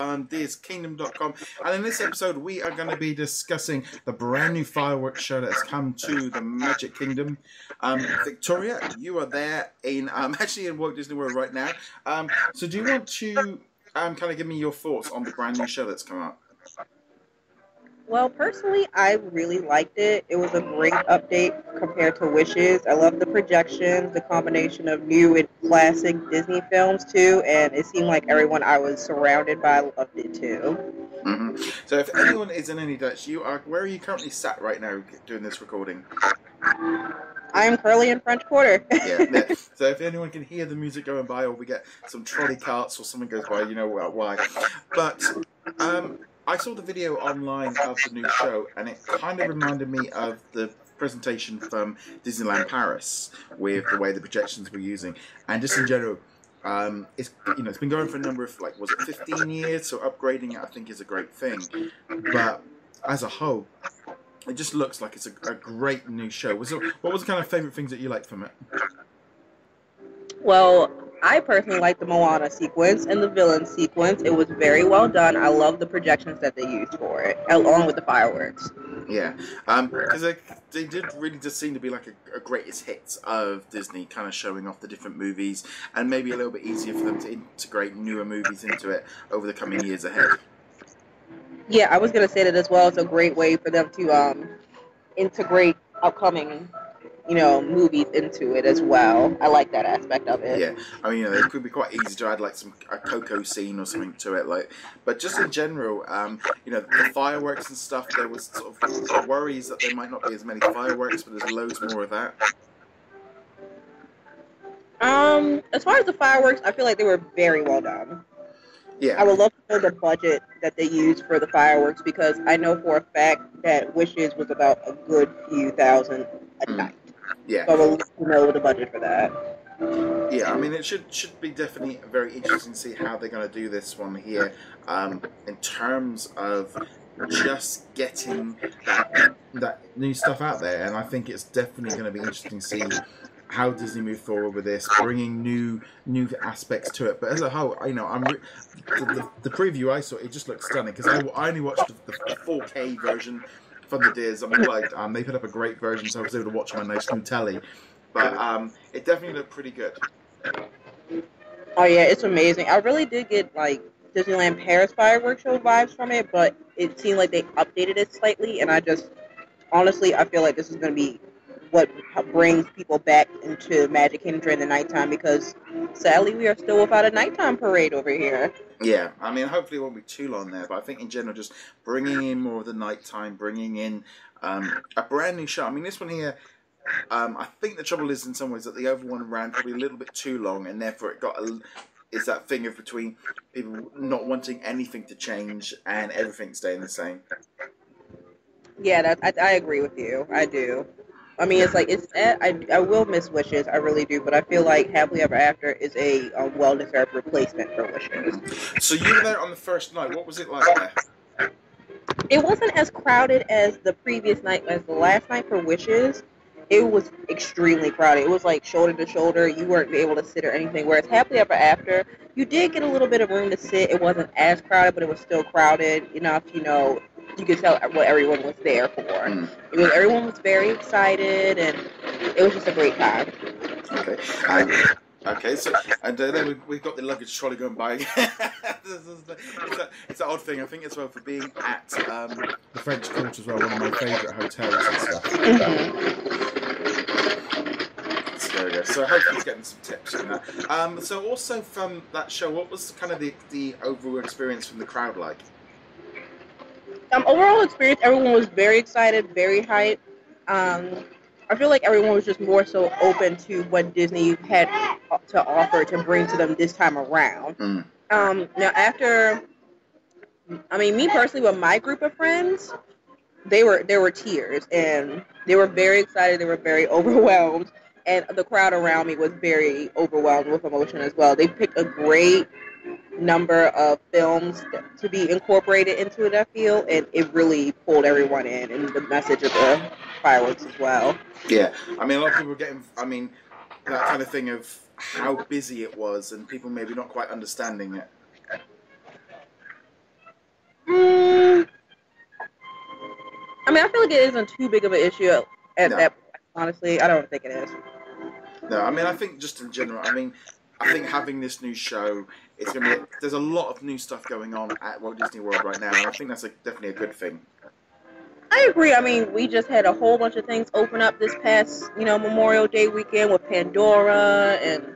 on DisKingdom.com. And in this episode, we are going to be discussing the brand new fireworks show that has come to the Magic Kingdom. Um, Victoria, you are there in um, actually in Walt Disney World right now. Um, so, do you want to um, kind of give me your thoughts on the brand new show that's come out? Well, personally, I really liked it. It was a great update compared to Wishes. I love the projections, the combination of new and classic Disney films too, and it seemed like everyone I was surrounded by loved it too. Mm-hmm. So, if anyone is in any Dutch, you are where are you currently sat right now doing this recording? I am currently in French Quarter. yeah, yeah. So if anyone can hear the music going by, or we get some trolley carts, or something goes by, you know why. But um, I saw the video online of the new show, and it kind of reminded me of the presentation from Disneyland Paris with the way the projections were using, and just in general. Um, it's you know it's been going for a number of like was it 15 years? So upgrading it I think is a great thing. But as a whole it just looks like it's a, a great new show. Was it, what was the kind of favorite things that you liked from it? Well I personally like the Moana sequence and the villain sequence. It was very well done. I love the projections that they used for it, along with the fireworks. Yeah, because um, they, they did really just seem to be like a, a, greatest hits of Disney, kind of showing off the different movies, and maybe a little bit easier for them to integrate newer movies into it over the coming years ahead. Yeah, I was gonna say that as well. It's a great way for them to um, integrate upcoming you know, movies into it as well. I like that aspect of it. Yeah, I mean, you know, it could be quite easy to add like some a Coco scene or something to it, like. But just in general, um, you know, the fireworks and stuff. There was sort of worries that there might not be as many fireworks, but there's loads more of that. Um, as far as the fireworks, I feel like they were very well done. Yeah. I would love to know the budget that they used for the fireworks because I know for a fact that Wishes was about a good few thousand a mm. night. Yeah. So we'll know the budget for that. Yeah, I mean, it should should be definitely very interesting to see how they're going to do this one here, um, in terms of just getting that, that new stuff out there. And I think it's definitely going to be interesting to see how Disney move forward with this, bringing new new aspects to it. But as a whole, you know, I'm re- the, the, the, preview I saw it just looked stunning because I, I only watched the, the 4K version from the Diz. I mean, like um, they put up a great version, so I was able to watch my nice new telly. But um, it definitely looked pretty good. Oh yeah, it's amazing. I really did get like Disneyland Paris fireworks show vibes from it, but it seemed like they updated it slightly, and I just honestly I feel like this is going to be what brings people back into Magic Kingdom during the nighttime because sadly we are still without a nighttime parade over here. Yeah, I mean, hopefully it won't be too long there, but I think in general, just bringing in more of the nighttime, bringing in um, a brand new show. I mean, this one here, um, I think the trouble is in some ways that the other one ran probably a little bit too long, and therefore it got a, is that thing of between people not wanting anything to change and everything staying the same. Yeah, that, I, I agree with you. I do. I mean, it's like it's. I I will miss Wishes, I really do, but I feel like Happily Ever After is a, a well-deserved replacement for Wishes. So you were there on the first night. What was it like there? It wasn't as crowded as the previous night as the last night for Wishes. It was extremely crowded. It was like shoulder to shoulder. You weren't able to sit or anything. Whereas Happily Ever After, you did get a little bit of room to sit. It wasn't as crowded, but it was still crowded enough, you know, you could tell what everyone was there for. Mm. Because everyone was very excited, and it was just a great time. Okay. I, okay, so and uh, then we've, we've got the luggage trolley going by. it's, an odd thing. I think as well for being at um, the French Court as well, one of my favourite hotels and stuff. Mm-hmm. So there we go. So hopefully he's getting some tips from that. Um, so also from that show, what was kind of the, the overall experience from the crowd like? Um, overall experience, everyone was very excited, very hyped. Um, I feel like everyone was just more so open to what Disney had to offer to bring to them this time around. Mm. Um, now, after, I mean, me personally, with my group of friends, they were there were tears, and they were very excited. They were very overwhelmed, and the crowd around me was very overwhelmed with emotion as well. They picked a great number of films to be incorporated into that field, and it really pulled everyone in, and the message of the fireworks as well. Yeah, I mean, a lot of people were getting. I mean, that kind of thing of how busy it was, and people maybe not quite understanding it. Mm. I mean, I feel like it isn't too big of an issue at, at no. that. Honestly, I don't think it is. No, I mean, I think just in general. I mean, I think having this new show, it's gonna be. There's a lot of new stuff going on at Walt Disney World right now, and I think that's a, definitely a good thing. I agree. I mean, we just had a whole bunch of things open up this past, you know, Memorial Day weekend with Pandora and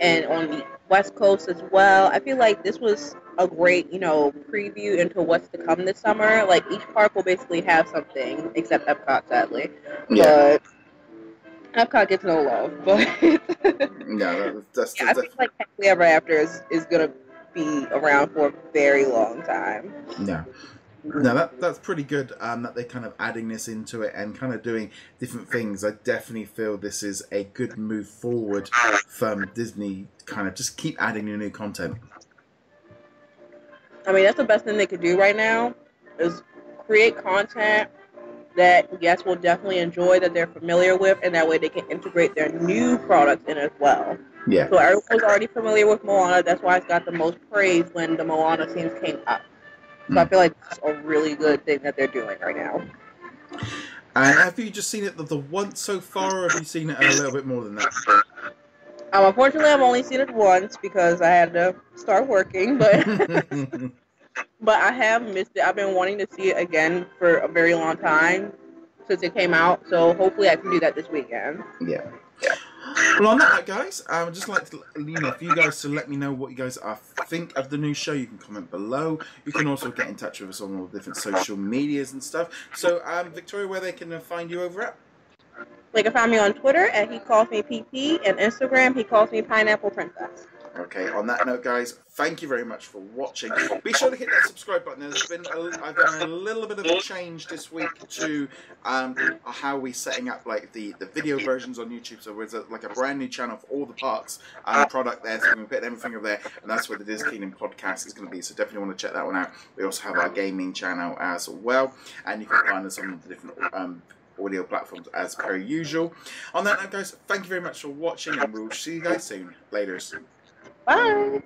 and on the West Coast as well. I feel like this was a great, you know, preview into what's to come this summer. Like each park will basically have something, except Epcot, sadly. Yeah, But Epcot gets no love. But no, that's, that's, yeah, I feel like Happily Ever After is, is gonna be around for a very long time. no. No, that that's pretty good. Um, that they're kind of adding this into it and kind of doing different things. I definitely feel this is a good move forward from Disney. Kind of just keep adding new new content. I mean, that's the best thing they could do right now is create content that guests will definitely enjoy, that they're familiar with, and that way they can integrate their new products in as well. Yeah, So everyone was already familiar with Moana. That's why it's got the most praise when the Moana scenes came up. So I feel like it's a really good thing that they're doing right now. and have you just seen it the, the once so far, or have you seen it a little bit more than that? Um, unfortunately, I've only seen it once because I had to start working, but but I have missed it. I've been wanting to see it again for a very long time since it came out. So hopefully, I can do that this weekend. Yeah. Well, on that note, guys, I would just like to, you know, for you guys to let me know what you guys are, think of the new show. You can comment below. You can also get in touch with us on all the different social medias and stuff. So, um, Victoria, where they can uh, find you over at? They can find me on Twitter at he calls me PP and Instagram he calls me Pineapple Princess. Okay. On that note, guys, thank you very much for watching. Be sure to hit that subscribe button. There's been a, I've done a little bit of a change this week to um, how we're setting up like the, the video versions on YouTube. So there's a, like a brand new channel for all the parks and product there. So we can put everything over there, and that's where the Disney Kingdom podcast is going to be. So definitely want to check that one out. We also have our gaming channel as well, and you can find us on the different. Um, Audio platforms as per usual. On that note, guys, thank you very much for watching, and we'll see you guys soon. Later. Bye.